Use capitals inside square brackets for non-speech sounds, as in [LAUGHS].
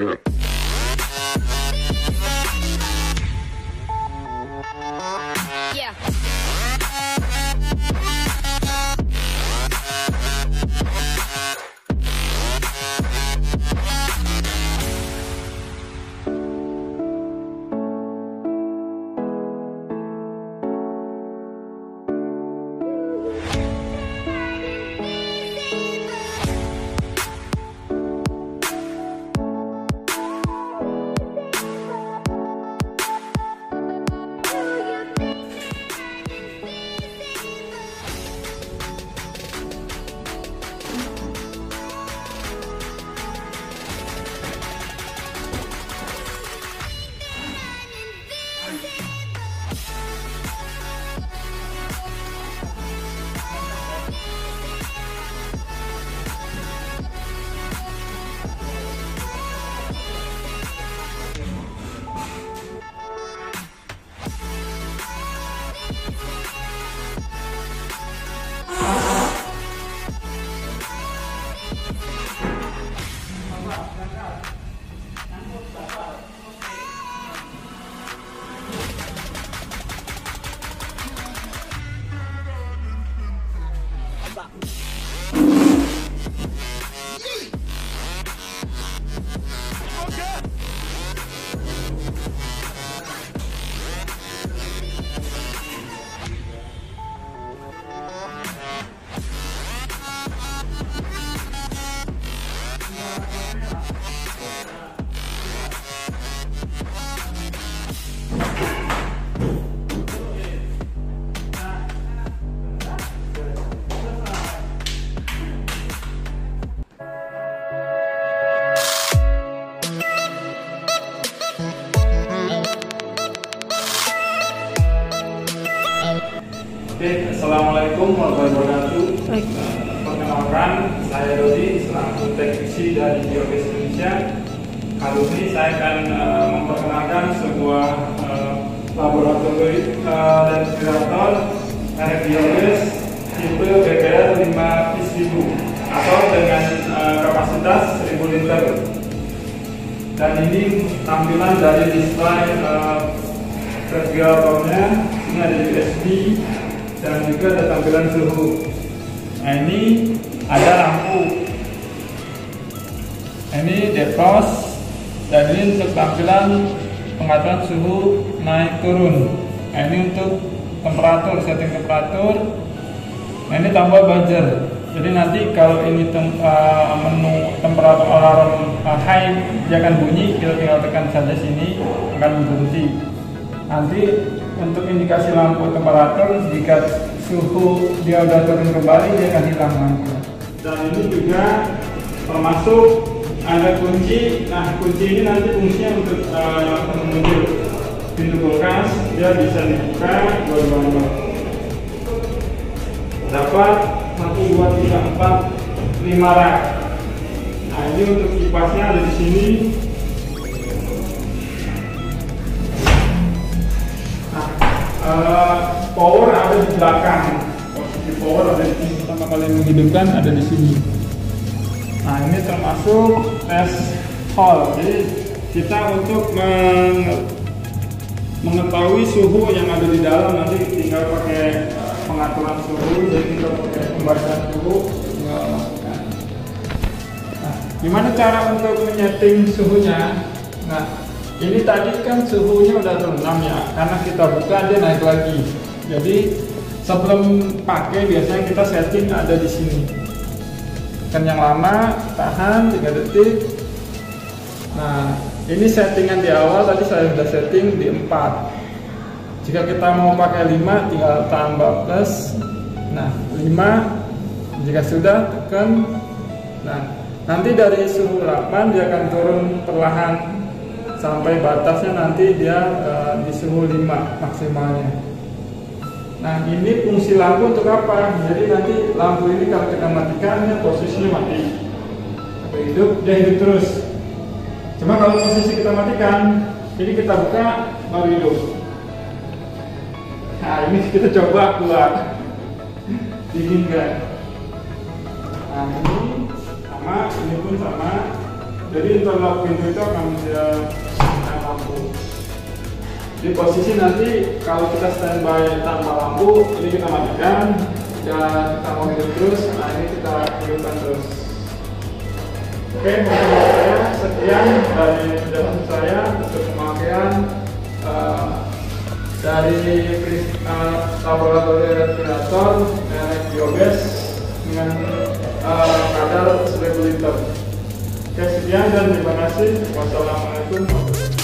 Yeah. Assalamualaikum warahmatullahi wabarakatuh. Perkenalkan, saya Dodi selaku teknisi dari Geogas Indonesia. Kali ini saya akan uh, memperkenalkan sebuah uh, laboratorium uh, dan generator merek tipe BPR 5 PIS1000 atau dengan uh, kapasitas 1000 liter. Dan ini tampilan dari display uh, regulatornya ini ada USB dan juga ada tampilan suhu. Nah ini ada lampu. Ini defrost. Dan ini untuk tampilan pengaturan suhu naik turun. Nah ini untuk temperatur setting temperatur. Nah ini tambah buzzer jadi nanti kalau ini tem, uh, menu temperatur alarm uh, high dia akan bunyi. Kita tinggal tekan saja sini akan berhenti. Nanti untuk indikasi lampu temperatur jika suhu dia udah turun kembali dia akan hilang lampu. Dan ini juga termasuk ada kunci. Nah kunci ini nanti fungsinya untuk uh, pintu kulkas dia bisa dibuka dua-duanya. Dapat satu dua tiga empat lima rak. Nah ini untuk kipasnya ada di sini uh, power ada di belakang. Posisi power ada di sini. Pertama kali menghidupkan ada di sini. Nah ini termasuk tes hall. Jadi kita untuk meng mengetahui suhu yang ada di dalam nanti tinggal pakai uh, pengaturan suhu. Jadi kita pakai pembacaan suhu. Tinggal masukkan nah gimana cara untuk menyeting suhunya? Nah ini tadi kan suhunya udah terendam ya karena kita buka dia naik lagi. Jadi sebelum pakai biasanya kita setting ada di sini. Kan yang lama tahan 3 detik. Nah ini settingan di awal tadi saya sudah setting di 4 jika kita mau pakai 5 tinggal tambah plus. Nah 5 jika sudah tekan. Nah nanti dari suhu 8 dia akan turun perlahan sampai batasnya nanti dia uh, di suhu 5 maksimalnya nah ini fungsi lampu untuk apa jadi nanti lampu ini kalau kita matikan posisinya mati hidup dia hidup terus Cuma kalau posisi kita matikan, ini kita buka baru hidup. Nah ini kita coba keluar. [LAUGHS] Dinginkan. Nah ini sama, ini pun sama. Jadi interlock pintu itu akan bisa lampu. Di posisi nanti kalau kita standby tanpa lampu, ini kita matikan dan kita mau hidup terus. Nah ini kita hidupkan terus. Oke, mungkin saya sekian dari penjelasan saya untuk pemakaian uh, dari uh, laboratorium respirator merek Biogas dengan uh, kadar 1000 liter. Oke, sekian dan terima kasih. Wassalamualaikum warahmatullahi wabarakatuh.